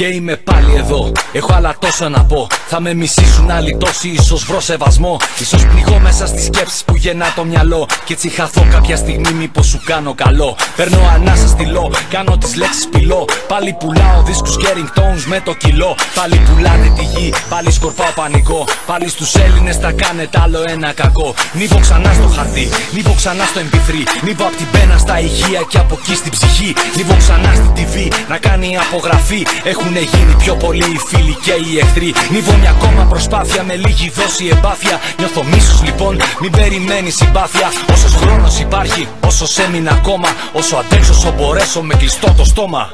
Και είμαι πάλι εδώ, έχω άλλα τόσα να πω. Θα με μισήσουν άλλοι τόσοι, ίσως βρω σεβασμό. σω πνιγώ μέσα στις σκέψεις που γεννά το μυαλό. Και έτσι χαθώ κάποια στιγμή, μήπως σου κάνω καλό. Παίρνω ανάσα στυλό, κάνω τις λέξεις πυλό. Πάλι πουλάω δίσκους και ringtones με το κιλό. Πάλι πουλάτε τη γη, πάλι σκορπάω πανικό. Πάλι στους Έλληνες τα κάνετε άλλο ένα κακό. Νίβω ξανά στο χαρτί, νίβω ξανά στο MP3. Νίβω απ' την πένα στα ηχεία και από εκεί στην ψυχή. Νίβω ξανά στην TV να κάνει απογραφή. Έχουν γίνει πιο πολλοί οι φίλοι και οι εχθροί. Νίβω μια ακόμα προσπάθεια με λίγη δόση εμπάθεια. Νιώθω μίσος λοιπόν, μην περιμένεις συμπάθεια. Όσος χρόνος υπάρχει, όσος έμεινα ακόμα. Όσο αντέξω, όσο μπορέσω με κλειστό το στόμα.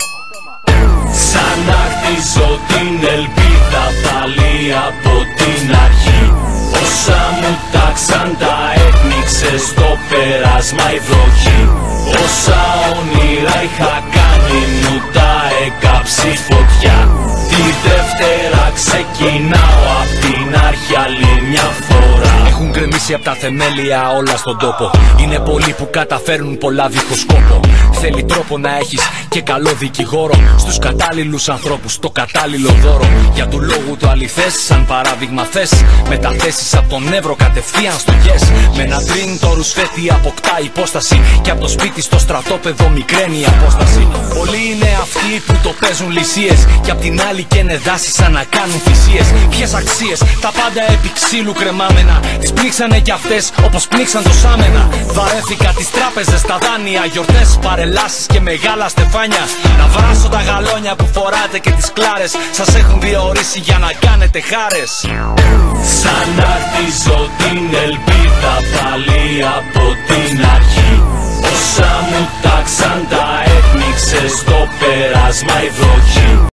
Σαν να χτίζω την ελπίδα πάλι από την αρχή Όσα μου τάξαν τα έπνιξε στο πέρασμα η βροχή Όσα όνειρα είχα κάνει μου τα έκαψει φωτιά Τη Δευτέρα ξεκινάω γκρεμίσει από τα θεμέλια όλα στον τόπο. Είναι πολλοί που καταφέρνουν πολλά δίχως σκόπο. Θέλει τρόπο να έχεις και καλό δικηγόρο. Στους κατάλληλους ανθρώπους το κατάλληλο δώρο. Για του λόγου το αληθές σαν παράδειγμα θες. Μεταθέσεις από τον Εύρο κατευθείαν στο yes Με ένα τριν το ρουσφέτη αποκτά υπόσταση. Και από το σπίτι στο στρατόπεδο μικραίνει η απόσταση. Πολλοί είναι αυτοί που το παίζουν λυσίες. Και απ' την άλλη και είναι δάση σαν να κάνουν θυσίες. Ποιες αξίες, τα πάντα επί ξύλου κρεμάμενα. Τις πνίξανε κι αυτές όπως πνίξαν το σάμενα. Βαρέθηκα τις τράπεζες, τα δάνεια, γιορτές, παρελάσεις και μεγάλα στεφάνια. Να βράσω τα γαλόνια που φοράτε και τις κλάρες. Σας έχουν διορίσει για να κάνετε χάρες. Σαν να χτίζω την ελπίδα πάλι από την αρχή. Όσα μου τάξαν τα